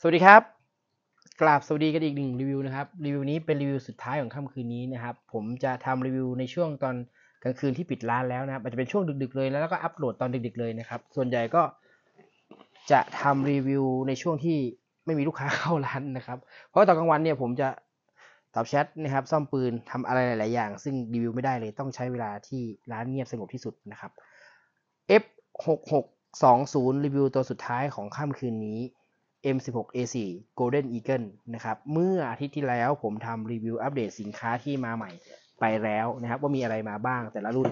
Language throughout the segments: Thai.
สวัสดีครับ กราบสวัสดีกันอีกหนึ่งรีวิวนะครับ รีวิวนี้เป็นรีวิวสุดท้ายของค่ำคืนนี้นะครับ ผมจะทำรีวิวในช่วงตอนกลางคืนที่ปิดร้านแล้วนะครับอาจจะเป็นช่วงดึกๆเลยแล้วก็อัปโหลดตอนดึกๆเลยนะครับ ส่วนใหญ่ก็จะทำรีวิวในช่วงที่ไม่มีลูกค้าเข้าร้านนะครับ เพราะตอนกลางวันเนี่ยผมจะตอบแชทนะครับ ซ่อมปืนทำอะไรหลาย ๆ อย่าง ซึ่งรีวิวไม่ได้เลยต้องใช้เวลาที่ร้านเงียบสงบที่สุดนะครับ F 6 6 2 0รีวิวตัวสุดท้ายของค่ำคืนนี้ M16A4 Golden Eagle นะครับ เมื่ออาทิตย์ที่แล้วผมทำรีวิวอัปเดตสินค้าที่มาใหม่ไปแล้วนะครับ ว่ามีอะไรมาบ้างแต่ละรุ่น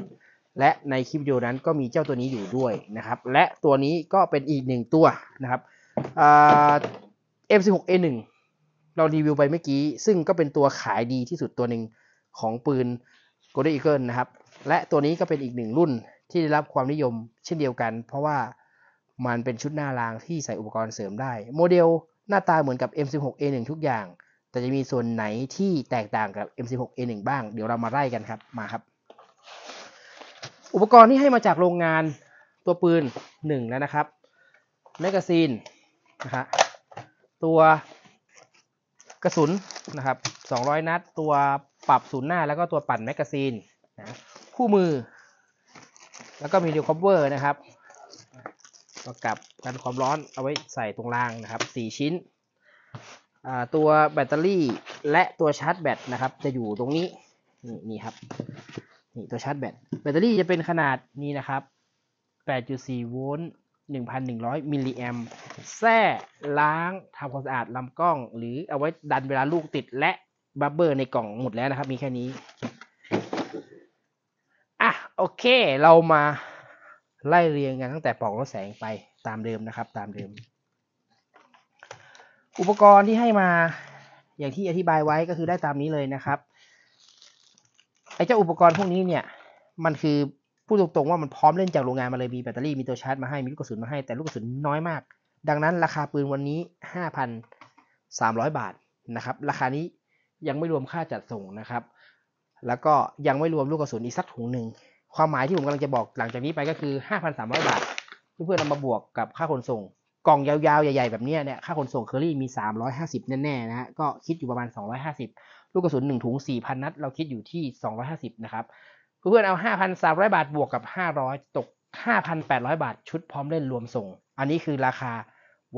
และในคลิปวิดีโอนั้นก็มีเจ้าตัวนี้อยู่ด้วยนะครับ และตัวนี้ก็เป็นอีกหนึ่งตัวนะครับ M16A1 เรารีวิวไปเมื่อกี้ ซึ่งก็เป็นตัวขายดีที่สุดตัวหนึ่งของปืน Golden Eagle นะครับ และตัวนี้ก็เป็นอีกหนึ่งรุ่นที่ได้รับความนิยมเช่นเดียวกัน เพราะว่า มันเป็นชุดหน้ารางที่ใส่อุปกรณ์เสริมได้ โมเดลหน้าตาเหมือนกับ M16A1 ทุกอย่าง แต่จะมีส่วนไหนที่แตกต่างกับ M16A1 บ้าง เดี๋ยวเรามาไล่กันครับ มาครับ อุปกรณ์ที่ให้มาจากโรงงานตัวปืน 1 แล้วนะครับ แมกกาซีนนะครับตัวกระสุนนะครับ 200 นัด ตัวปรับศูนย์หน้า แล้วก็ตัวปั่น magazine นะคู่มือ แล้วก็มี rail cover นะครับ ประกับกันความร้อนเอาไว้ใส่ตรงรางนะครับ 4 ชิ้น ตัวแบตเตอรี่และตัวชาร์จแบตนะครับ จะอยู่ตรงนี้นี่นี่ครับนี่ตัวชาร์จแบตแบตเตอรี่จะเป็นขนาดนี้นะครับ 8.4 โวลต์ 1,100 มิลลิแอมป์แท้ล้างทำความสะอาดลำกล้อง หรือเอาไว้ดันเวลาลูกติดและบับเบอร์ในกล่องหมดแล้วนะครับ มีแค่นี้ อะ โอเค เรามา ไล่เรียงกันตั้งแต่ปลองรถแสงไปตามเดิมนะครับ ตามเดิม อุปกรณ์ที่ให้มาอย่างที่อธิบายไว้ก็คือได้ตามนี้เลยนะครับไอ้เจ้าอุปกรณ์พวกนี้เนี่ยมันคือพูดตรงๆว่ามันพร้อมเล่นจากโรงงานมาเลยมีแบตเตอรี่มีตัวชาร์จมาให้มีลูกกระสุนมาให้แต่ลูกกระสุนน้อยมาก ดังนั้นราคาปืนวันนี้ 5,300 บาทนะครับราคานี้ยังไม่รวมค่าจัดส่งนะครับ แล้วก็ยังไม่รวมลูกกระสุนอีกสักถุงหนึ่ง ความหมายที่ผมกำลังจะบอกหลังจากนี้ไปก็คือ 5,300 บาท เพื่อนๆนำมาบวกกับค่าขนส่ง กล่องยาวๆ ใหญ่ๆ แบบนี้เนี่ยค่าขนส่งเคอรี่มี 350 แน่ๆนะฮะก็คิดอยู่ประมาณ 250 ลูกกระสุน 1 ถุง 4,000 นัด เราคิดอยู่ที่ 250 นะครับ เพื่อนๆเอา 5,300 บาทบวกกับ 500 ตก 5,800 บาท ชุดพร้อมเล่นรวมส่ง อันนี้คือราคา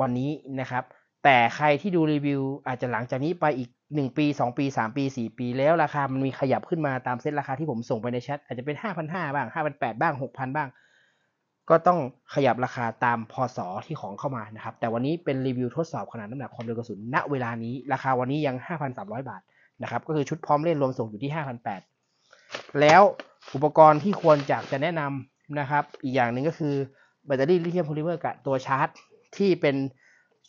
วันนี้นะครับ แต่ใครที่ดูรีวิว อาจจะหลังจากนี้ไปอีก 1 ปี 2 ปี 3 ปี 4 ปี แล้วราคามันมีขยับขึ้นมาตามเซตราคาที่ผมส่งไปในแชทอาจจะเป็น 5,500 บ้าง 5,800 บ้าง 6,000 บ้าง ก็ต้องขยับราคาตามพศที่ของเข้ามานะครับ แต่วันนี้เป็นรีวิวทดสอบขนาดน้ำหนักความเร็วกระสุนณเวลานี้ ราคาวันนี้ยัง 5,300 บาทนะครับก็คือชุดพร้อมเล่นรวมส่งอยู่ที่ 5,800 แล้วอุปกรณ์ที่ควรจะจะแนะนำนะครับ อีกอย่างหนึ่งก็คือแบตเตอรี่ลิเธียมโพลิเมอร์กับตัวชาร์จ ที่เป็น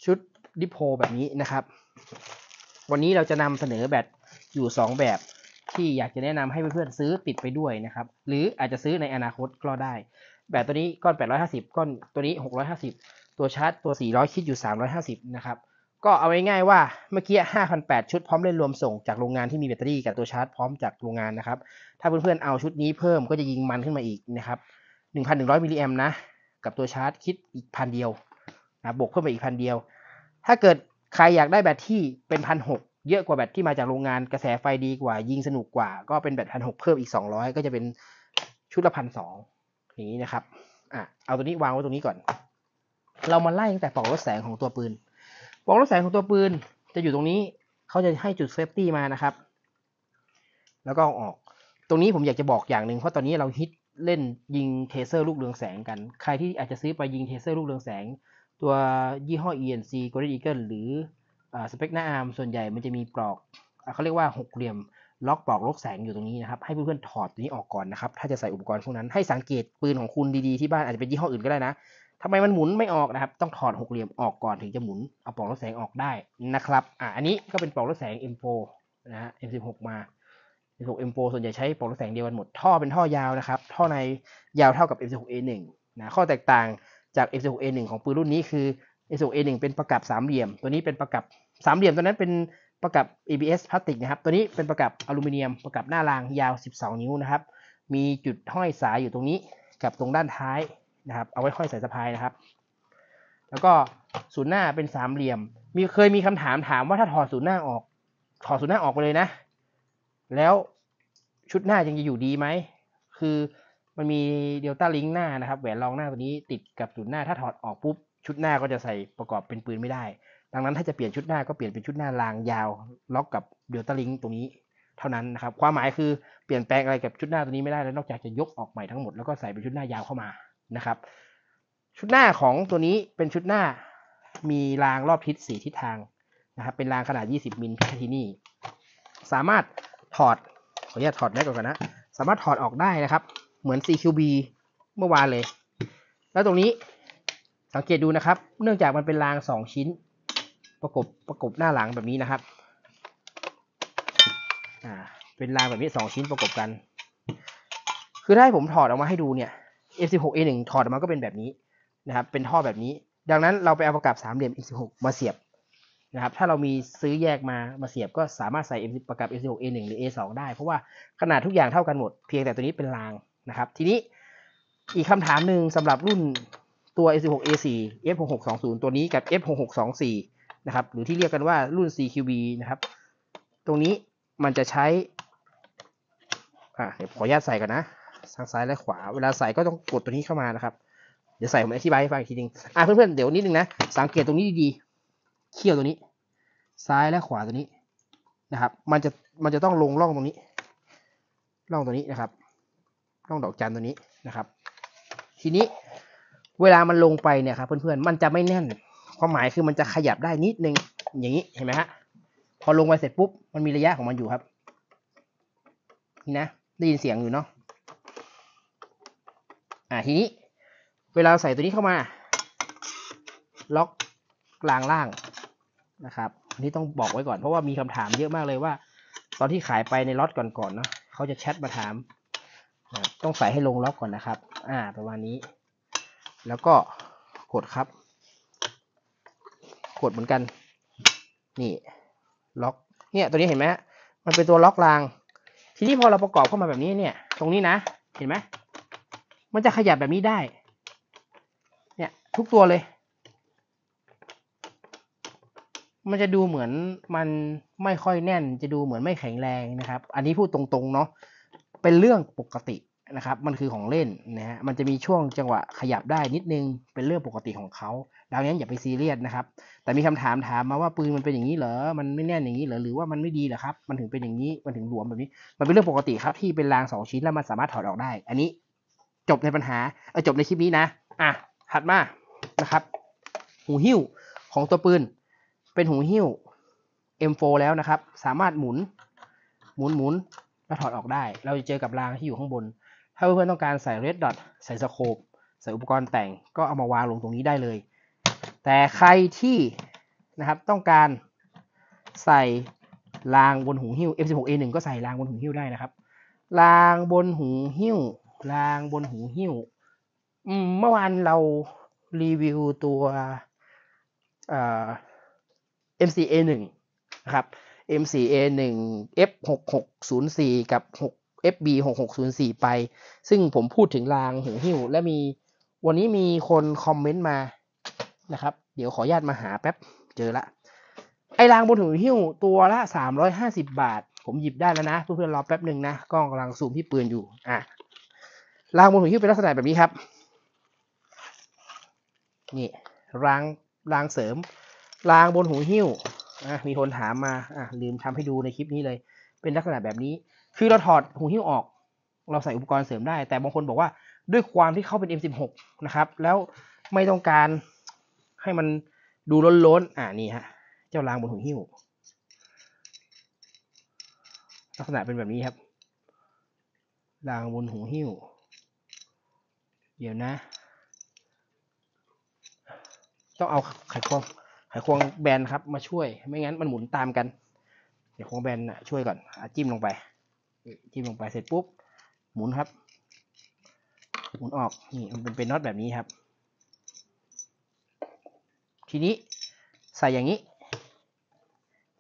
ชุด ดิโพแบบนี้นะครับ วันนี้เราจะนำเสนอแบตอยู่ 2 แบบที่อยากจะแนะนำให้เพื่อนๆซื้อติดไปด้วยนะครับ หรืออาจจะซื้อในอนาคตก็ได้ แบบตัวนี้ก้อน 850 ก้อนตัวนี้ 650 ตัวชาร์จตัว 400 คิดอยู่ 350 นะครับ ก็เอาง่ายๆว่าเมื่อกี้ 5,800 ชุดพร้อมเล่นรวมส่งจากโรงงานที่มีแบตเตอรี่กับตัวชาร์จพร้อมจากโรงงานนะครับ ถ้าเพื่อนๆเอาชุดนี้เพิ่มก็จะยิงมันขึ้นมาอีกนะครับ 1,100 มิลลิแอมนะ กับตัวชาร์จคิดอีกพันเดียวนะบวกเพิ่มไปอีกพันเดียว ถ้าเกิดใครอยากได้แบตที่เป็นพันหกเยอะกว่าแบตที่มาจากโรงงานกระแสไฟดีกว่า ยิงสนุกกว่า ก็เป็นแบตพันหกเพิ่มอีก200ก็จะเป็นชุดละพันสองอย่างนี้นะครับอะเอาตัวนี้วางไว้ตรงนี้ก่อน เรามาไล่ตั้งแต่ปลอกลดแสงของตัวปืนปลอกลดแสงของตัวปืน จะอยู่ตรงนี้เขาจะให้จุก safety มานะครับ แล้วก็ออก ตรงนี้ผมอยากจะบอกอย่างหนึ่งเพราะตอนนี้เราฮิตเล่นยิง tracer ลูกเรืองแสงกัน ใครที่อาจจะซื้อไปยิง tracer ลูกเรืองแสง ตัวยี่ห้อ E&C Golden Eagle หรือ Specna Arms ส่วนใหญ่มันจะมีปลอกเขาเรียกว่าหกเหลี่ยมล็อกปลอกลดแสงอยู่ตรงนี้นะครับให้เพื่อนๆถอดตัวนี้ออกก่อนนะครับถ้าจะใส่อุปกรณ์พวกนั้นให้สังเกตปืนของคุณดีๆที่บ้านอาจจะเป็นยี่ห้ออื่นก็ได้นะทำไมมันหมุนไม่ออกนะครับ ต้องถอดหกเหลี่ยมออกก่อนถึงจะหมุนเอาปลอกลกแสงออกได้นะครับอะอันนี้ก็เป็นปลอกลกแสง M4 นะฮะ M16 มา M16 M4 ส่วนใหญ่ใช้ปลอกลกแสงเดียวกันหมดท่อเป็นท่อยาวนะครับ ท่อในยาวเท่ากับ M16A1 นะข้อแตกต่าง จาก M16A1 ของปืนรุ่นนี้คือ M16A1 เป็นประกับสามเหลี่ยม ตัวนี้เป็นประกับสามเหลี่ยมตัวนั้นเป็นประกับ ABS พลาสติกนะครับ ตัวนี้เป็นประกับอลูมิเนียม ประกับหน้ารางยาว 12 นิ้วนะครับ มีจุดห้อยสายอยู่ตรงนี้กับตรงด้านท้ายนะครับ เอาไว้ห้อยสายสะพายนะครับ แล้วก็ศูนย์หน้าเป็นสามเหลี่ยม มีเคยมีคำถามถามว่าถ้าถอดศูนย์หน้าออก ถอดศูนย์หน้าออกไปเลยนะ แล้วชุดหน้ายังจะอยู่ดีไหม คือ มันมีเดลต้าลิงหน้านะครับแหวนรองหน้าตัวนี้ติดกับศูนย์หน้าถ้าถอดออกปุ๊บชุดหน้าก็จะใส่ประกอบเป็นปืนไม่ได้ ดังนั้นถ้าจะเปลี่ยนชุดหน้าก็เปลี่ยนเป็นชุดหน้ารางยาว ล็อกกับเดลต้าลิงตรงนี้เท่านั้นนะครับความหมายคือเปลี่ยนแปลงอะไรกับชุดหน้าตัวนี้ไม่ได้แล้วนอกจากจะยกออกใหม่ทั้งหมดแล้วก็ใส่เป็นชุดหน้ายาวเข้ามานะครับ ชุดหน้าของตัวนี้เป็นชุดหน้ามีรางรอบทิศสี่ทิศทางนะครับเป็นรางขนาด 20มิลพิคาทินี่สามารถถอดขออนุญาตถอดแม็กก่อนนะ สามารถถอดออกได้นะครับ เหมือน CQB เมื่อวานเลย แล้วตรงนี้สังเกตดูนะครับ เนื่องจากมันเป็นรางสองชิ้น ประกบประกบหน้าหลังแบบนี้นะครับอ่าเป็นรางแบบนี้สองชิ้นประกบกัน คือถ้าให้ผมถอดออกมาให้ดูเนี่ย F16A1 ถอดออกมาก็เป็นแบบนี้นะครับ เป็นท่อแบบนี้ ดังนั้นเราไปเอาประกับสามเหลี่ยม F16 มาเสียบนะครับ ถ้าเรามีซื้อแยกมามาเสียบก็สามารถใส่ M ประกับ F16A1 หรือ A2 ได้ เพราะว่าขนาดทุกอย่างเท่ากันหมด เพียงแต่ตัวนี้เป็นราง นะครับ ทีนี้อีกคำถามหนึ่งสำหรับรุ่นตัว F16A4 F6620 ตัวนี้กับ F6624 นะครับ หรือที่เรียกกันว่ารุ่น CQB นะครับ ตรงนี้มันจะใช้ อ่าเดี๋ยวขออนุญาตใส่กันนะทางซ้ายและขวา เวลาใส่ก็ต้องกดตัวนี้เข้ามานะครับ เดี๋ยวใส่ผมอธิบายให้ฟังอีกทีนึงอ่าเพื่อนๆ เดี๋ยวนิดนึงนะ สังเกตตรงนี้ดีๆ เขี้ยวตัวนี้ ซ้ายและขวาตัวนี้นะครับ มันจะ มันจะต้องลงร่องตรงนี้ ร่องตัวนี้นะครับ ร่องดอกจันตัวนี้นะครับ ทีนี้เวลามันลงไปเนี่ยครับเพื่อนๆมันจะไม่แน่นความหมายคือมันจะขยับได้นิดนึงอย่างนี้เห็นไหมฮะพอลงไปเสร็จปุ๊บมันมีระยะของมันอยู่ครับ นี่นะได้ยินเสียงอยู่เนาะอ่าทีนี้ เวลาใส่ตัวนี้เข้ามา ล็อกกลางล่างนะครับอันนี้ต้องบอกไว้ก่อนเพราะว่ามีคำถามเยอะมากเลยว่า ตอนที่ขายไปในล็อตก่อนๆเนาะเขาจะแชทมาถาม ต้องใส่ให้ลงล็อกก่อนนะครับ อ่า ประมาณนี้ แล้วก็กดครับ กดเหมือนกัน นี่ ล็อก เนี่ย ตัวนี้เห็นไหมมันเป็นตัวล็อกราง ทีนี้พอเราประกอบเข้ามาแบบนี้เนี่ย ตรงนี้นะ เห็นไหม มันจะขยับแบบนี้ได้ เนี่ย ทุกตัวเลย มันจะดูเหมือนมันไม่ค่อยแน่น จะดูเหมือนไม่แข็งแรงนะครับ อันนี้พูดตรงๆเนาะ เป็นเรื่องปกตินะครับ มันคือของเล่นนะฮะ มันจะมีช่วงจังหวะขยับได้นิดนึง เป็นเรื่องปกติของเขาดังนั้นอย่าไปซีเรียสนะครับ แต่มีคำถามถามมาว่าปืนมันเป็นอย่างนี้เหรอ มันไม่แน่นอย่างนี้เหรอ หรือว่ามันไม่ดีเหรอครับ มันถึงเป็นอย่างนี้ มันถึงหลวมแบบนี้ มันเป็นเรื่องปกติครับที่เป็นรางสองชิ้นแล้วมันสามารถถอดออกได้ อันนี้จบในปัญหา เออจบในคลิปนี้นะ อะ ถัดมา นะครับ หูหิ้วของตัวปืน เป็นหูหิ้ว M4 แล้วนะครับ สามารถหมุน หมุนหมุน ล้วถอดออกได้ เราจะเจอกับรางที่อยู่ข้างบน ถ้าเพื่อนๆต้องการใส่เรดดอทใส่สโคปใส่อุปกรณ์แต่งก็เอามาวางลงตรงนี้ได้เลย แต่ใครที่นะครับต้องการใส่รางบนหูหิ้ว M16A1 ก็ใส่รางบนหูหิ้วได้นะครับรางบนหูหิ้วรางบนหูหิ้วเมื่อวานเรารีวิวตัว MCA1 นะครับ MCA1 F6604 กับ 6 FB6604 ไป ซึ่งผมพูดถึงรางหูหิ้ว และมีวันนี้มีคนคอมเมนต์มานะครับ เดี๋ยวขอญาตมาหาแป๊บเจอละ ไอ้รางบนหูหิ้วตัวละ 350 บาท ผมหยิบได้แล้วนะเพื่อนๆรอแป๊บหนึ่งนะกล้องกำลังซูมที่ปืนอยู่อะรางบนหูหิ้วเป็นลักษณะแบบนี้ครับนี่รางรางเสริมรางบนหูหิ้ว อะมีคนถามมาอะลืมทำให้ดูในคลิปนี้เลย เป็นลักษณะแบบนี้ คือเราถอดหูหิ้วออก เราใส่อุปกรณ์เสริมได้ แต่บางคนบอกว่าด้วยความที่เขาเป็น M16 นะครับ แล้วไม่ต้องการให้มันดูล้นๆอ่านี่ฮะ เจ้ารางบนหูหิ้ว ลักษณะเป็นแบบนี้ครับ รางบนหูหิ้ว เดี๋ยวนะ ต้องเอาไขควง ไขควงแบนครับมาช่วย ไม่งั้นมันหมุนตามกันไขควงแบนช่วยก่อนอจิ้มลงไป จิ้มลงไปเสร็จปุ๊บ หมุนครับ หมุนออกนี่มันเป็นเป็นน็อตแบบนี้ครับ ทีนี้ใส่อย่างนี้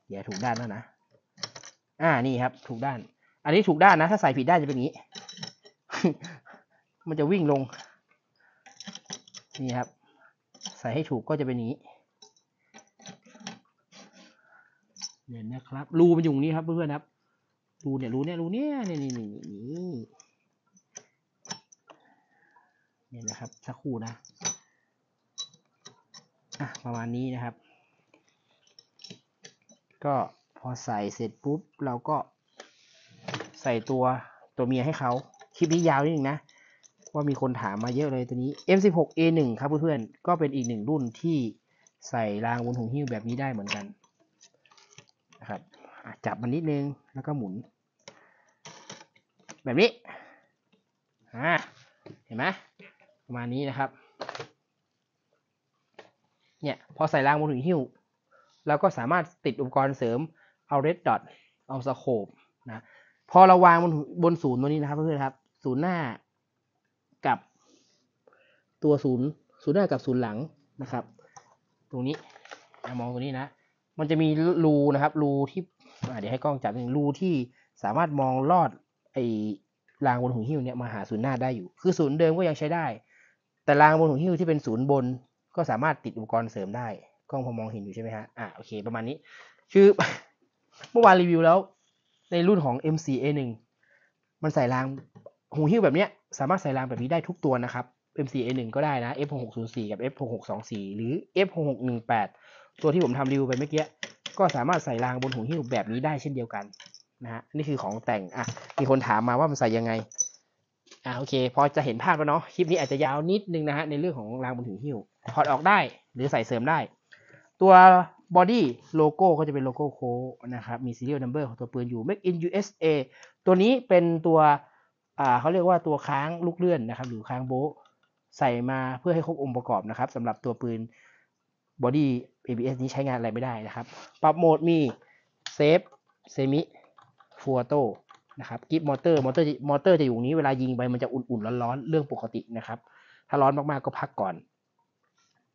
เดี๋ยวถูกด้านแล้วนะ อ่านี่ครับ ถูกด้าน อันนี้ถูกด้านนะ ถ้าใส่ผิดด้านจะเป็นอย่างนี้ มันจะวิ่งลง นี่ครับ ใส่ให้ถูกก็จะเป็นอย่างนี้ เนี่ยนะครับ รูมันอยู่ตรงนี้ครับเพื่อนๆครับ รูเนี่ยรูเนี่ยรูเนี่ยเนี่ยนี่นี่นี่เนี่ยนะครับสักครู่นะอะประมาณนี้นะครับ ก็พอใส่เสร็จปุ๊บเราก็ใส่ตัวตัวเมียให้เขาคลิปนี้ยาวนิดนึงนะว่ามีคนถามมาเยอะเลยตัวนี้ M16A1 ครับเพื่อนๆก็เป็นอีกหนึ่งรุ่นที่ใส่รางบนถุงหิ้วแบบนี้ได้เหมือนกัน จับมันนิดนึงแล้วก็หมุน แบบนี้เห็นไหมประมาณนี้นะครับ เนี่ยพอใส่รางบนถุงหิ้วเราก็สามารถติดอุปกรณ์เสริมเอาเรดดอทเอาสโคปนะพอเราวางบนบนศูนย์ตัวนี้นะครับเพื่อนๆครับ ศูนย์หน้ากับตัวศูนย์ศูนย์หน้ากับศูนย์หลังนะครับ ตรงนี้มองตรงนี้นะ มันจะมีรูนะครับรูที่ เดี๋ยวให้กล้องจับหนึ่งรูที่สามารถมองลอดไอ้รางบนหูหิ้วเนี่ยมาหาศูนย์หน้าได้อยู่ คือศูนย์เดิมก็ยังใช้ได้ แต่รางบนหูหิ้วที่เป็นศูนย์บนก็สามารถติดอุปกรณ์เสริมได้ กล้องพอมองเห็นอยู่ใช่ไหมฮะ อ่าโอเค ประมาณนี้ คือเมื่อวานรีวิวแล้ว ในรุ่นของ M4A1 มันใส่รางหูหิ้วแบบเนี้ยสามารถใส่รางแบบนี้ได้ทุกตัวนะครับ M4A1 ก็ได้นะ F6604 กับ F6624 หรือ F6618 ตัวที่ผมทำรีวิวไปเมื่อกี้ ก็สามารถใส่รางบนหูหิ้วแบบนี้ได้เช่นเดียวกันนะฮะนี่คือของแต่งอะมีคนถามมาว่ามันใส่ยังไงอ่าโอเค พอจะเห็นภาพแล้วเนาะคลิปนี้อาจจะยาวนิดนึงนะฮะในเรื่องของรางบนหูหิ้วถอดออกได้หรือใส่เสริมได้ ตัว body โลโก้ก็จะเป็นโลโก้ Colt นะครับมี serial number ของตัวปืนอยู่ Make in USA ตัวนี้เป็นตัวอ่าเขาเรียกว่าตัวค้างลูกเลื่อนนะครับหรือค้างโบใส่มาเพื่อให้ครบองค์ประกอบนะครับสำหรับตัวปืน body ABS นี้ใช้งานอะไรไม่ได้นะครับ ปรับโหมดมี safe semi full auto นะครับ grip มอเตอร์มอเตอร์มอเตอร์จะอยู่ตรงนี้เวลายิงไปมันจะอุ่นๆร้อนๆเรื่องปกตินะครับ ถ้าร้อนมากๆก็พักก่อน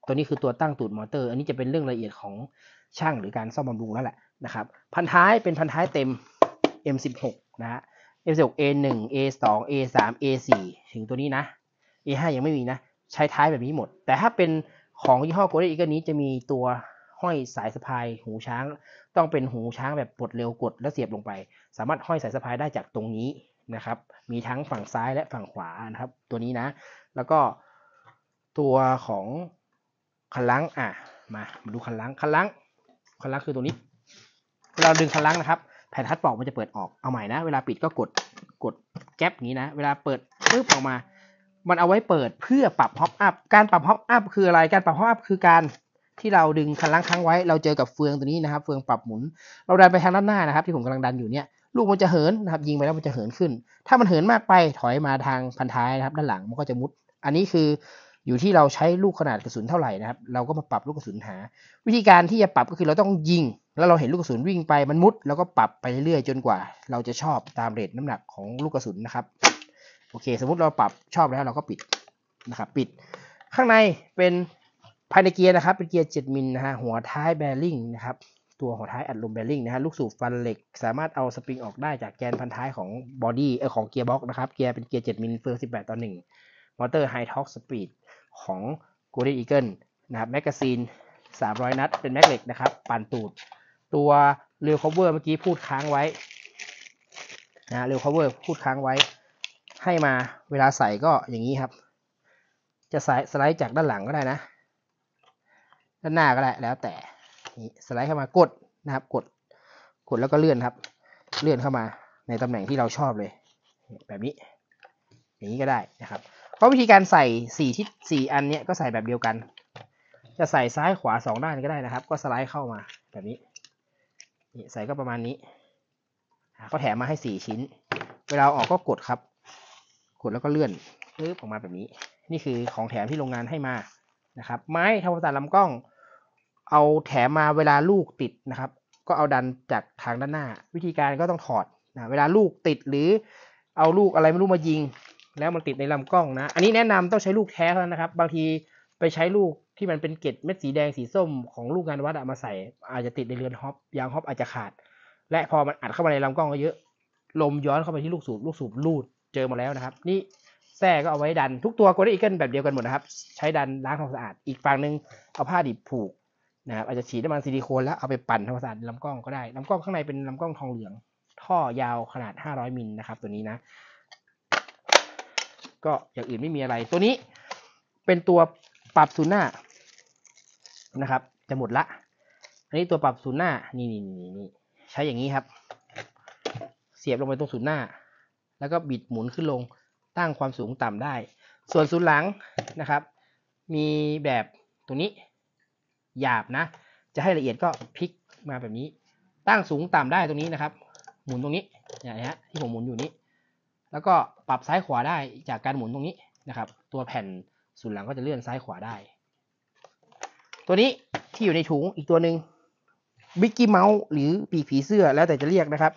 ตัวนี้คือตัวตั้งตูดมอเตอร์ อันนี้จะเป็นเรื่องละเอียดของช่างหรือการซ่อมบำรุงแล้วแหละนะครับพันท้ายเป็นพันท้ายเต็ม M16 นะฮะ M16 A1 A2 A3 A4 ถึงตัวนี้นะ A5 ยังไม่มีนะ ใช้ท้ายแบบนี้หมด แต่ถ้าเป็น ของยี่ห้อ Golden Eagle นี้จะมีตัวห้อยสายสะพายหูช้าง ต้องเป็นหูช้างแบบปลดเร็วกดแล้วเสียบลงไป สามารถห้อยสายสะพายได้จากตรงนี้นะครับ มีทั้งฝั่งซ้ายและฝั่งขวานะครับ ตัวนี้นะ แล้วก็ตัวของคันรั้งอะมามาดูคันรั้งคันรั้งคันรั้งคือตัวนี้เวลาดึงคันรั้งนะครับแผ่นคัดปลอกมันจะเปิดออกเอาใหม่นะ เวลาปิดก็กดกดแก๊ปอย่างนี้นะ เวลาเปิดปึ๊บออกมา มันเอาไว้เปิดเพื่อปรับ hop up การปรับ hop up คืออะไรการปรับ hop up คือการที่เราดึงคันรั้งค้างไว้ เราเจอกับเฟืองตัวนี้นะครับ เฟืองปรับหมุน เราดันไปทางด้านหน้านะครับ ที่ผมกำลังดันอยู่เนี่ยลูกมันจะเหินนะครับ ยิงไปแล้วมันจะเหินขึ้น ถ้ามันเหินมากไปถอยมาทางพันท้ายนะครับ ด้านหลังมันก็จะมุด อันนี้คืออยู่ที่เราใช้ลูกขนาดกระสุนเท่าไหร่นะครับ เราก็มาปรับลูกกระสุนหา วิธีการที่จะปรับก็คือเราต้องยิง แล้วเราเห็นลูกกระสุนวิ่งไปมันมุด แล้วก็ปรับไปเรื่อยๆจนกว่า เราจะชอบตามเรทน้ำหนักของลูกกระสุนนะครับ โอเค สมมติเราปรับชอบแล้วเราก็ปิดนะครับปิด ข้างในเป็นภายในเกียร์นะครับ เป็นเกียร์ 7 มิลนะฮะหัวท้ายแบริ่งนะครับตัวหัวท้ายอัดลมแบริ่งนะฮะลูกสูบฟันเหล็ก สามารถเอาสปริงออกได้จากแกนพันท้ายของbody เออของ gearbox นะครับเกียร์เป็นเกียร์ 7 มิลเฟือง 18 ต่อ 1 มอเตอร์ high torque speed ของ Golden Eagle นะครับ magazine 300 นัด เป็นแม็กเหล็กนะครับปั่นตูด ตัว rail cover เมื่อกี้พูดค้างไว้นะเร l cover พูดค้างไว้ ให้มาเวลาใส่ก็อย่างนี้ครับ จะสไลด์จากด้านหลังก็ได้นะ ด้านหน้าก็ได้แล้วแต่สไลด์เข้ามากดนะครับ กดกดแล้วก็เลื่อนครับ เลื่อนเข้ามาในตำแหน่งที่เราชอบเลย แบบนี้ อย่างนี้ก็ได้นะครับ เพราะวิธีการใส่สี่ทิศสี่อันเนี้ยก็ใส่แบบเดียวกัน จะใส่ซ้ายขวาสองด้านก็ได้นะครับ ก็สไลด์เข้ามาแบบนี้ใส่ก็ประมาณนี้เขาแถมมาให้สี่ชิ้น เวลาออกก็กดครับ ดแล้วก็เลื่อนปึ๊บออกมาแบบนี้ นี่คือของแถมที่โรงงานให้มานะครับ ไม้ทำความสะอาดลำกล้อง เอาแถมมาเวลาลูกติดนะครับ ก็เอาดันจากทางด้านหน้า วิธีการก็ต้องถอดนะเวลาลูกติดหรือเอาลูกอะไรไม่รู้มายิง แล้วมันติดในลำกล้องนะ อันนี้แนะนำต้องใช้ลูกแท้เท่านั้นนะครับ บางทีไปใช้ลูกที่มันเป็นเกล็ดเม็ดสีแดงสีส้มของลูกงานวัดอะมาใส่ อาจจะติดในเรือนฮอปยางฮอปอาจจะขาด และพอมันอัดเข้ามาในลำกล้องก็เยอะ ลมย้อนเข้าไปที่ลูกสูบลูกสูบลูด เจอมาแล้วนะครับ นี่แส้ก็เอาไว้ดันทุกตัวก็ได้อีกกันแบบเดียวกันหมดนะครับ ใช้ดันล้างทำความสะอาด อีกฝั่งหนึ่งเอาผ้าดิบผูกนะครับอาจจะฉีดน้ำมันซิลิโคนแล้วเอาไปปั่นทำความสะอาดลำกล้องก็ได้ลำกล้องข้างในเป็นลำกล้องทองเหลือง ท่อยาวขนาด 500มิลนะครับ ตัวนี้นะ ก็อย่างอื่นไม่มีอะไรตัวนี้เป็นตัวปรับศูนย์หน้านะครับ จะหมดละ อันนี้ตัวปรับศูนย์หน้านี่นี่นี่ใช้อย่างนี้ครับ เสียบลงไปตรงศูนย์หน้า แล้วก็บิดหมุนขึ้นลงตั้งความสูงต่ำได้ ส่วนศูนย์หลังนะครับ มีแบบตรงนี้ หยาบนะ จะให้ละเอียดก็พลิกมาแบบนี้ ตั้งสูงต่ำได้ตรงนี้นะครับ หมุนตรงนี้เนี่ยนะฮะที่ผมหมุนอยู่นี้ แล้วก็ปรับซ้ายขวาได้จากการหมุนตรงนี้นะครับ ตัวแผ่นศูนย์หลังก็จะเลื่อนซ้ายขวาได้ ตัวนี้ที่อยู่ในถุงอีกตัวหนึ่งบิกกี้เมาส์หรือปีกผีเสื้อแล้วแต่จะเรียกนะครับ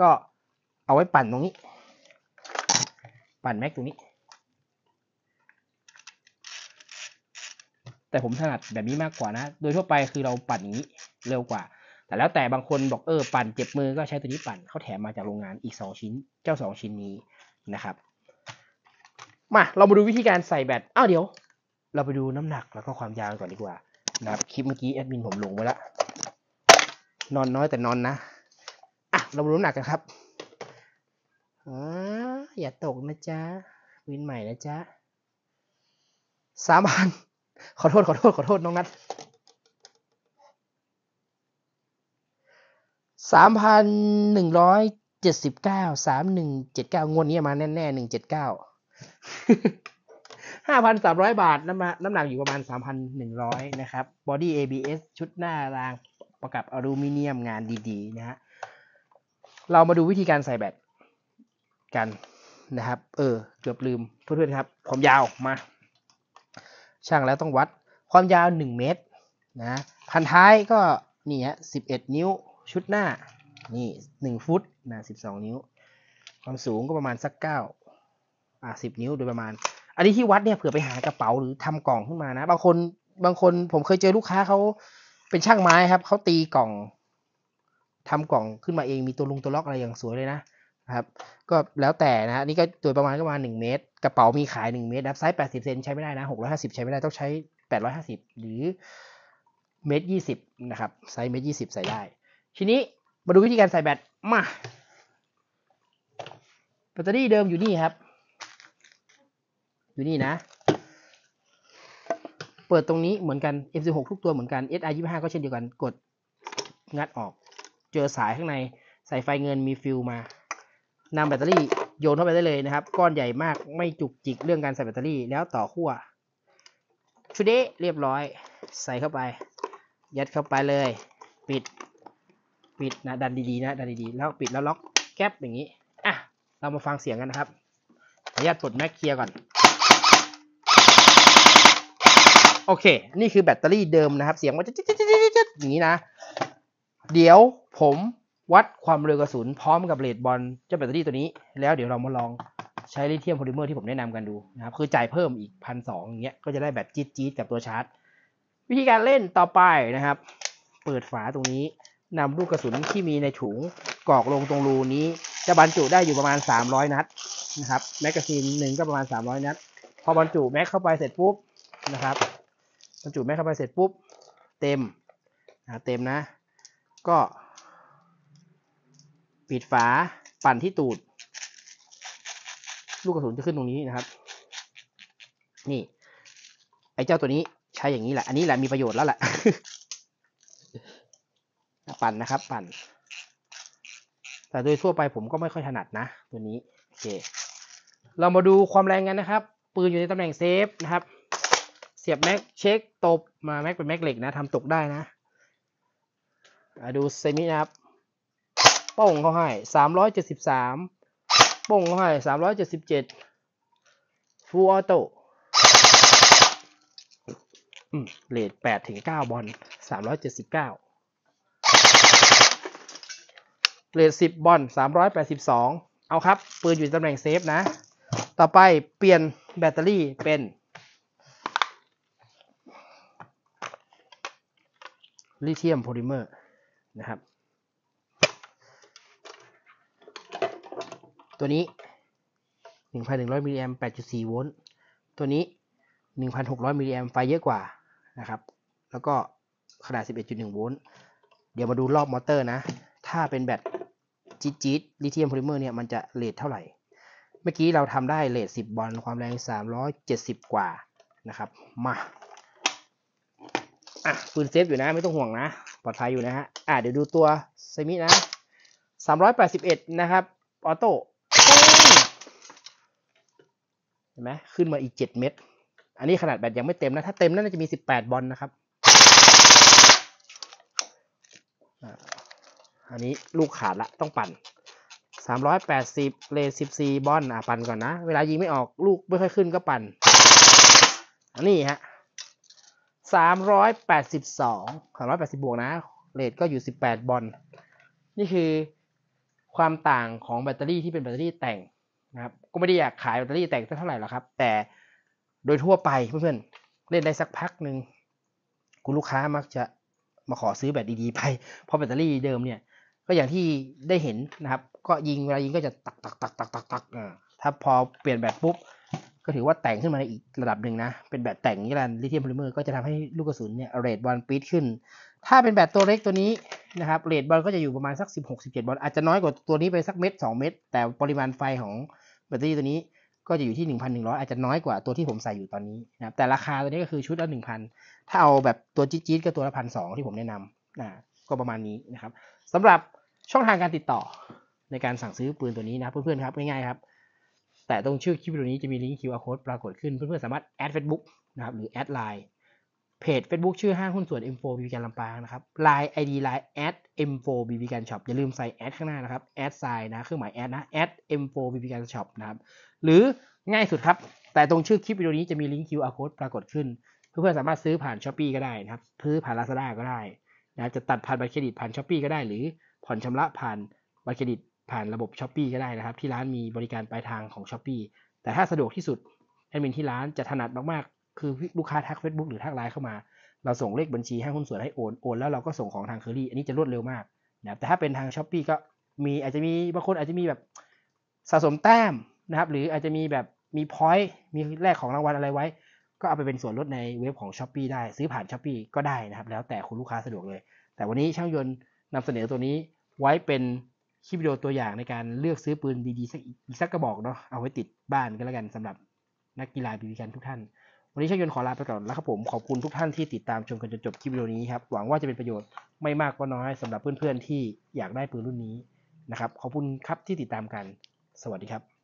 ก็เอาไว้ปั่นตรงนี้ ปั่นแม็กตรงนี้ แต่ผมถนัดแบบนี้มากกว่านะ โดยทั่วไปคือเราปั่นอย่างนี้เร็วกว่า แต่แล้วแต่บางคนบอกเออปั่นเจ็บมือก็ใช้ตัวนี้ปั่นเขาแถมมาจากโรงงานอีกสองชิ้น เจ้าสองชิ้นนี้นะครับ มาเรามาดูวิธีการใส่แบตอ้าวเดี๋ยว เราไปดูน้ำหนักแล้วก็ความยาวก่อนดีกว่านะครับคลิปเมื่อกี้แอดมินผมลงไว้แล้วนอนน้อยแต่นอนนะอะเรามาดูน้ำหนักกันครับ อย่าตกนะจ๊ะวินใหม่นะจ๊ะสามพันขอโทษขอโทษขอโทษน้องนัทสามพันหนึ่งร้อยเจ็ดสิบเก้าสามหนึ่งเจ็ดเก้างวดนี้มาแน่แน่หนึ่งเจ็ดเก้าห้าพันสามร้อยบาท น้ำน้ำหนักอยู่ประมาณสามพันหนึ่งร้อยนะครับบอดี้ ABS ชุดหน้ารางประกับอลูมิเนียมงานดี ๆ นะฮะเรามาดูวิธีการใส่แบตกัน นะครับ เออ เกือบลืมเพื่อนๆครับ ความยาวมา ช่างแล้วต้องวัดความยาว 1 เมตรนะพันท้ายก็นี่ฮะ11นิ้วชุดหน้า นี่1ฟุตนะ12นิ้ว ความสูงก็ประมาณสัก9อ่า10นิ้วโดยประมาณ อันนี้ที่วัดเนี่ยเผื่อไปหากระเป๋าหรือทำกล่องขึ้นมานะ บางคนบางคนผมเคยเจอลูกค้าเขาเป็นช่างไม้ครับเขาตีกล่องทำกล่องขึ้นมาเองมีตัวลุงตัวล็อกอะไรอย่างสวยเลยนะ ครับ ก็แล้วแต่นะนี่ก็โดยประมาณก็ประมาณ1เมตร กระเป๋ามีขาย 1 เมตรนะครับไซส์80 เซนใช้ไม่ได้นะ 650 ใช้ไม่ได้ต้องใช้ 850 หรือเมตร20 นะครับไซส์เมตร20 ใส่ได้ ทีนี้มาดูวิธีการใส่แบตมาแบตเตอรี่เดิมอยู่นี่ครับ อยู่นี่นะ เปิดตรงนี้เหมือนกัน F16 ทุกตัวเหมือนกัน SR25 ก็เช่นเดียวกันกดงัดออก เจอสายข้างในใส่ไฟเงินมีฟิลมา นำแบตเตอรี่โยนเข้าไปได้เลยนะครับ ก้อนใหญ่มากไม่จุกจิกเรื่องการใส่แบตเตอรี่แล้วต่อขั้วชุดนี้เรียบร้อย ใส่เข้าไป ยัดเข้าไปเลย ปิด ปิดนะดันดีๆนะดันดีๆแล้วปิดแล้วล็อกแก๊ปอย่างนี้อะเรามาฟังเสียงกันนะครับขออนุญาตปลดแม็กเคลียร์ก่อนโอเค นี่คือแบตเตอรี่เดิมนะครับ เสียงมันจะจิ๊ดๆๆๆอย่างนี้นะ เดี๋ยวผม วัดความเร็วกระสุนพร้อมกับ rate ball เจ้าแบตเตอรี่ตัวนี้ แล้วเดี๋ยวเรามาลองใช้ลิเธียมโพลิเมอร์ที่ผมแนะนำกันดูนะครับคือจ่ายเพิ่มอีกพันสองอย่างเงี้ยก็จะได้แบตจี๊ดจี๊ดกับตัวชาร์จ วิธีการเล่นต่อไปนะครับ เปิดฝาตรงนี้นำลูกกระสุนที่มีในถุงกรอกลงตรงรูนี้ จะบรรจุได้อยู่ประมาณ 300 นัดนะครับแมกกาซีนหนึ่งก็ประมาณ 300 นัด พอบรรจุแม็กเข้าไปเสร็จปุ๊บนะครับบรรจุแม็กเข้าไปเสร็จปุ๊บ เต็มนะเต็มนะ ก็ ปิดฝาปั่นที่ตูด ลูกกระสุนจะขึ้นตรงนี้นะครับ นี่ ไอ้เจ้าตัวนี้ใช้อย่างนี้แหละ อันนี้แหละมีประโยชน์แล้วแหละ ปั่นนะครับ ปั่น แต่โดยทั่วไปผมก็ไม่ค่อยถนัดนะ ตัวนี้ โอเค เรามาดูความแรงกันนะครับ ปืนอยู่ในตำแหน่ง safe นะครับ เสียบแม็กเช็คตบมาแม็กเป็นแม็กเหล็กนะทำตกได้นะอะดู semi นะครับ ป้งเขาให้สามร้อยเจ็ดสิบสามป้งเขาให้สามร้อยเจ็ดสิบเจ็ด full auto rate แปดถึงเก้าบอลสามร้อยเจ็ดสิบเก้า rate สิบบอลสามร้อยแปดสิบสองเอาครับ ปืนอยู่ตำแหน่ง safe นะ ต่อไปเปลี่ยนแบตเตอรี่เป็นลิเธียมโพลิเมอร์นะครับ ตัวนี้ 1,100มิลลิแอมป์8.4 โวลต์ ตัวนี้ 1,600มิลลิแอมป์ไฟเยอะกว่านะครับ แล้วก็ขนาด 11.1 โวลต์ เดี๋ยวมาดูรอบมอเตอร์นะ ถ้าเป็นแบตจี๊ดจี๊ดลิเธียมโพลิเมอร์เนี่ยมันจะ rate เท่าไหร่ เมื่อกี้เราทำได้ rate 10 บอลความแรง 370 กว่านะครับ มาอะปืน safe อยู่นะไม่ต้องห่วงนะ ปลอดภัยอยู่นะฮะอะเดี๋ยวดูตัว semi นะ381 นะครับ auto เห็นไหมขึ้นมาอีก7เม็ดอันนี้ขนาดแบตยังไม่เต็มนะ ถ้าเต็มน่าจะมี18บแปดบอลนะครับ อันนี้ลูกขาดละต้องปั่น380 rate 14บอลอะปั่นก่อนนะ เวลายิงไม่ออกลูกไม่ค่อยขึ้นก็ปั่น อันนี้ฮะ382 380บสองสามร้อยแปดสิบวกนะเรทก็อยู่18บอลนี่คือความต่างของแบตเตอรี่ที่เป็นแบตเตอรี่แต่ง นะครับก็ไม่ได้อยากขายแบตเตอรี่แต่งสักเท่าไหร่หรอกครับ แต่โดยทั่วไปเพื่อนๆเล่นได้สักพักหนึ่งคุณลูกค้ามักจะมาขอซื้อแบตดีๆไปเพราะแบตเตอรี่เดิมเนี่ยก็อย่างที่ได้เห็นนะครับ ก็ยิงเวลายิงก็จะตักตักตักตักตักตักถ้าพอเปลี่ยนแบตปุ๊บก็ถือว่าแต่งขึ้นมาในอีกระดับหนึ่งนะ เป็นแบตแต่งนี่แหละลิเธียมโพลิเมอร์ก็จะทำให้ลูกกระสุนเนี่ย rate ball ปรี๊ดขึ้นถ้าเป็นแบตตัวเล็กตัวนี้นะครับ rate ball ก็จะอยู่ประมาณสัก 16 17 บอลอาจจะน้อยกว่าตัวนี้ไปสักเม็ด2เม็ดแต่ปริมาณไฟของแบตเตอรี่ตัวนี้ก็จะอยู่ที่ 1,100 อาจจะน้อยกว่าตัวที่ผมใส่อยู่ตอนนี้นะครับแต่ราคาตัวนี้ก็คือชุดละ 1,000 ถ้าเอาแบบตัวจี๊ดๆก็ตัวละพันสองที่ผมแนะนำนะก็ประมาณนี้นะครับสำหรับช่องทางการติดต่อในการสั่งซื้อปืนตัวนี้นะเพื่อนๆครับง่ายๆครับแตะตรงชื่อคลิปวิดีโอนี้จะมีลิงก์ QR code ปรากฏขึ้นเพื่อนๆสามารถแอด Facebook นะครับหรือแอดไลน์ เพจ Facebook ชื่อห้างหุ้นส่วน M4 BB การลำปางนะครับ Line ID Line at M4 BB Gun Shop อย่าลืมใส่ at ข้างหน้านะครับ at sign นะเครื่องหมาย at นะ at M4 BB Gun Shop นะครับ หรือง่ายสุดครับ แตะตรงชื่อคลิปวิดีโอนี้จะมีลิงก์ QR code ปรากฏขึ้น เพื่อนๆสามารถซื้อผ่าน Shopee ก็ได้นะครับ ซื้อผ่าน Lazada ก็ได้นะครับจะตัดผ่านบัตรเครดิตผ่าน Shopee ก็ได้ หรือผ่อนชำระผ่านบัตรเครดิตผ่านระบบ Shopee ก็ได้นะครับ ที่ร้านมีบริการปลายทางของ s h อ p e e แต่ถ้าสะดวกที่สุดแอดมินที่ร้านจะถนัดมากๆ คือลูกค้าทัก Facebook หรือทักไลน์เข้ามา เราส่งเลขบัญชีให้หุ้นส่วนให้โอนโอนแล้วเราก็ส่งของทางเคอรี่อันนี้จะรวดเร็วมากนะแต่ถ้าเป็นทาง s h อ p e e ก็มีอาจจะมีบางคนอาจจะมีแบบสะสมแต้มนะครับ หรืออาจจะมีแบบมี point มีแลกของรางวัลอะไรไว้ ก็เอาไปเป็นส่วนลดในเว็บของ s h อ p e e ได้ซื้อผ่าน s h อ p e e ก็ได้นะครับ แล้วแต่คุณลูกค้าสะดวกเลย แต่วันนี้ช่างยนต์นำเสนอตัวนี้ไว้เป็นคลิปวิดีโอตัวอย่างในการเลือกซื้อปืนดีๆสักอีกสักกระบอกเนาะเอาไว้ติดบ้านก็แล้วกันสำหรับนักกีฬาบีบีกันทุกท่าน วันนี้ช่างยนต์ขอลาไปก่อนแล้วครับผมขอบคุณทุกท่านที่ติดตามชมกันจนจบคลิปวิดีโอนี้ครับหวังว่าจะเป็นประโยชน์ไม่มากก็น้อยสำหรับเพื่อนๆที่อยากได้ปืนรุ่นนี้นะครับขอบคุณครับที่ติดตามกัน สวัสดีครับ